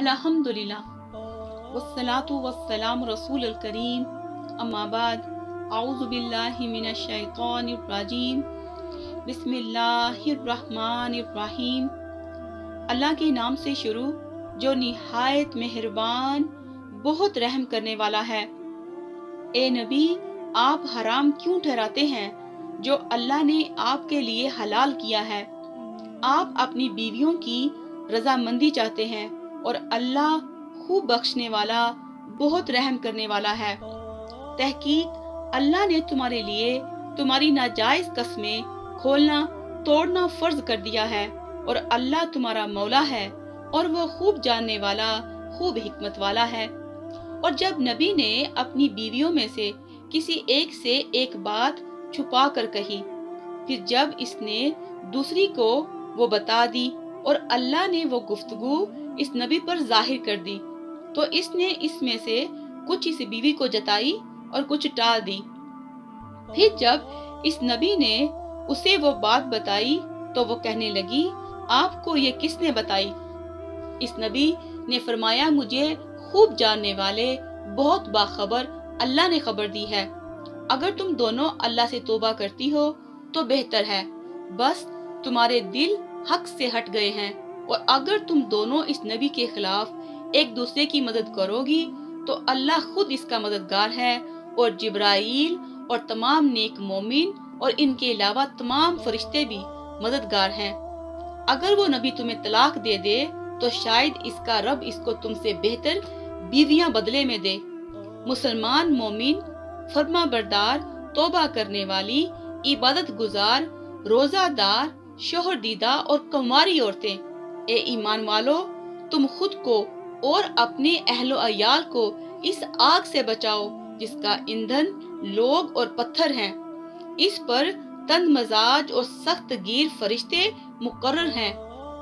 الحمدللہ۔ والصلاة والسلام رسول الکریم اما بعد، اعوذ باللہ من الشیطان الرجیم۔ بسم اللہ الرحمن الرحیم۔ اللہ کے نام سے شروع، جو نہایت مہربان، بہت رحم کرنے والا ہے۔ اے نبی، آپ حرام کیوں ٹھہراتے ہیں؟ جو اللہ نے آپ کے لیے حلال کیا ہے۔ آپ اپنی بیویوں کی رضامندی چاہتے ہیں۔ اور اللہ خوب بخشنے والا، بہت رحم کرنے والا ہے۔ تحقیق اللہ نے تمہارے لیے تمہاری ناجائز قسمیں کھولنا، توڑنا فرض کر دیا ہے اور اللہ تمہارا مولا ہے اور وہ خوب جاننے والا، خوب حکمت والا ہے۔ اور جب نبی نے اپنی بیویوں میں سے کسی ایک سے ایک بات چھپا کر کہی، پھر جب اس نے دوسری کو وہ بتا دی اور اللہ نے وہ گفتگو اس نبی پر ظاہر کر دی۔ تو اس نے اس میں سے کچھ اس بیوی کو جتائی اور کچھ ٹال دی۔ پھر جب اس نبی نے اسے وہ بات بتائی تو وہ کہنے لگی، آپ کو یہ کس نے بتائی؟ اس نبی نے فرمایا، مجھے خوب جاننے والے، بہت باخبر اللہ نے خبر دی ہے۔ اگر تم دونوں اللہ سے توبہ کرتی ہو تو بہتر ہے۔ بس تمہارے دل حق سے ہٹ گئے ہیں۔ اور اگر تم دونوں اس نبی کے خلاف ایک دوسرے کی مدد کرو گی، تو اللہ خود اس کا مددگار ہے اور جبرائیل اور تمام نیک مومن اور ان کے علاوہ تمام فرشتے بھی مددگار ہیں۔ اگر وہ نبی تمہیں طلاق دے دے، تو شاید اس کا رب اس کو تم سے بہتر بیویاں بدلے میں دے۔ مسلمان مومن، فرما بردار، توبہ کرنے والی، عبادت گزار، روزہ دار، شوہر دیدہ اور کماری عورتیں۔ اے ایمان والو، تم خود کو اور اپنے اہل و عیال کو اس آگ سے بچاؤ جس کا ایندھن، لوگ اور پتھر ہیں۔ اس پر تند مزاج اور سخت گیر فرشتے مقرر ہیں۔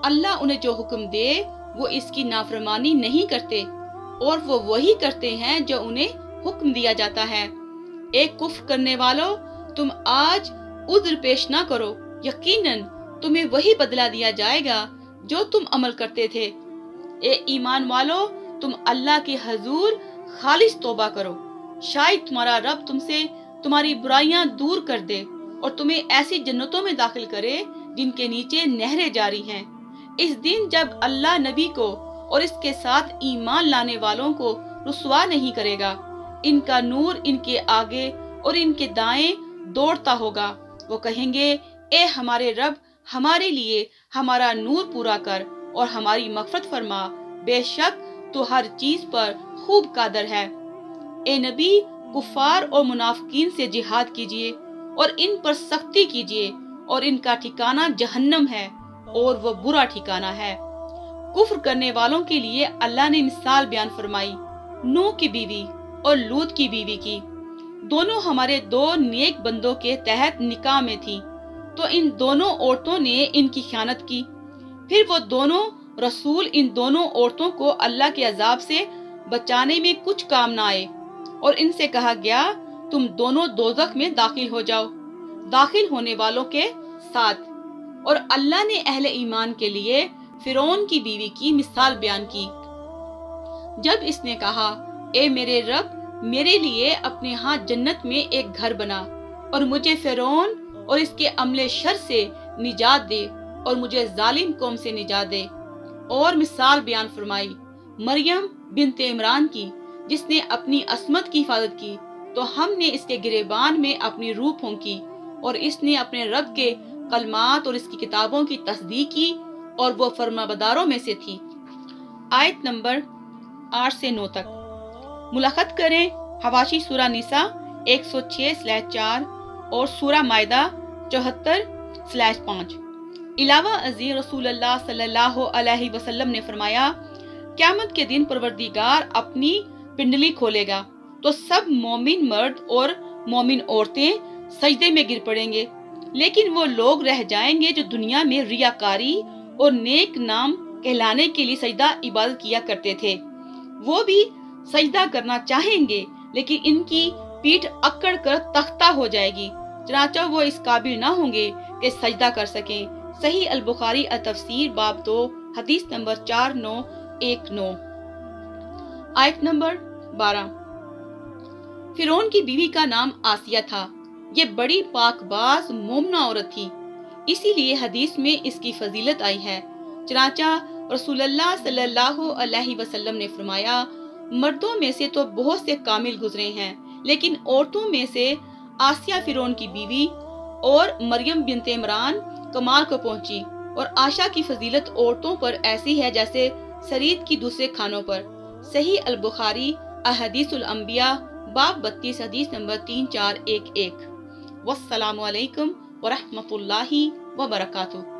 اللہ انہیں جو حکم دے، وہ اس کی نافرمانی نہیں کرتے اور وہ وہی کرتے ہیں جو انہیں حکم دیا جاتا ہے۔ ایک کفر کرنے والو، تم آج عذر پیش نہ کرو۔ یقیناً تمہیں وہی بدلہ دیا جائے گا جو تم عمل کرتے تھے۔ اے ایمان والو، تم اللہ کے حضور، خالص توبہ کرو۔ شاید تمہارا رب تم سے تمہاری برائیاں دور کر دے اور تمہیں ایسی جنتوں میں داخل کرے جن کے نیچے نہریں جاری ہیں۔ اس دن جب اللہ نبی کو اور اس کے ساتھ ایمان لانے والوں کو رسوا نہیں کرے گا، ان کا نور ان کے آگے اور ان کے دائیں دوڑتا ہوگا۔ وہ کہیں گے، اے ہمارے رب ہمارے لیے ہمارا نور پورا کر اور ہماری مغفرت فرما۔ بے شک تو ہر چیز پر خوب قادر ہے۔ اے نبی، کفار اور منافقین سے جہاد کیجیے اور ان پر سختی کیجیے اور ان کا ٹھکانہ جہنم ہے اور وہ برا ٹھکانہ ہے۔ کفر کرنے والوں کے لیے اللہ نے مثال بیان فرمائی نو کی بیوی اور لوت کی بیوی کی۔ دونوں ہمارے دو نیک بندوں کے تحت نکاح میں تھی تو ان دونوں عورتوں نے ان کی خیانت کی۔ پھر وہ دونوں رسول ان دونوں عورتوں کو اللہ کے عذاب سے بچانے میں کچھ کام نہ آئے۔ اور ان سے کہا گیا، تم دونوں دوزخ میں داخل ہو جاؤ۔ داخل ہونے والوں کے ساتھ۔ اور اللہ نے اہل ایمان کے لیے فرون کی بیوی کی مثال بیان کی۔ جب اس نے کہا، اے میرے رب، میرے لیے اپنے ہاں جنت میں ایک گھر بنا اور مجھے فرون اور اس کے عمل شر سے نجات دے اور مجھے ظالم قوم سے نجات دے۔ اور مثال بیان فرمائی، مریم بنت عمران کی، جس نے اپنی عصمت کی حفاظت کی، تو ہم نے اس کے گریبان میں اپنی روح پھونکی اور اس نے اپنے رب کے کلمات اور اس کی کتابوں کی تصدیق کی اور وہ فرما بداروں میں سے تھی۔ آیت نمبر آٹھ سے نو تک۔ ملاقات کریں حواشی سورہ نساء ایک سو چھ سلیش چار۔ اور سورہ معدہ چوہتر سلیش پانچ۔ علاوہ ازی رسول اللہ صلی اللہ علیہ وسلم نے فرمایا، قیامت کے دن پروردگار اپنی پنڈلی کھولے گا تو سب مومن مرد اور مومن عورتیں سجدے میں گر پڑیں گے۔ لیکن وہ لوگ رہ جائیں گے جو دنیا میں ریاکاری اور نیک نام کہلانے کے لیے سجدہ عبادت کیا کرتے تھے۔ وہ بھی سجدہ کرنا چاہیں گے، لیکن ان کی پیٹھ اکڑ کر تختہ ہو جائے گی۔ چنانچہ وہ اس قابل نہ ہوں گے کہ سجدہ کر سکیں۔ صحیح البخاری التفسیر باب دو، حدیث نمبر چار، نو، ایک، نو۔ آیت نمبر بارہ۔ فرون کی بیوی کا نام آسیہ تھا۔ یہ بڑی پاک باز، مومنہ عورت تھی۔ اسی لیے حدیث میں اس کی فضیلت آئی ہے۔ چنانچہ رسول اللہ صلی اللہ علیہ وسلم نے فرمایا، مردوں میں سے تو بہت سے کامل گزرے ہیں۔ لیکن عورتوں میں سے آسیہ فرون کی بیوی اور مریم بنت عمران کمال کو پہنچی اور آشا کی فضیلت عورتوں پر ایسی ہے جیسے سرید کی دوسرے کھانوں پر۔ صحیح البخاری، احادیث الانبیاء، باب بتیس، حدیث نمبر تین، چار، ایک ایک۔ والسلام علیکم ورحمۃ اللہ وبرکاتہ۔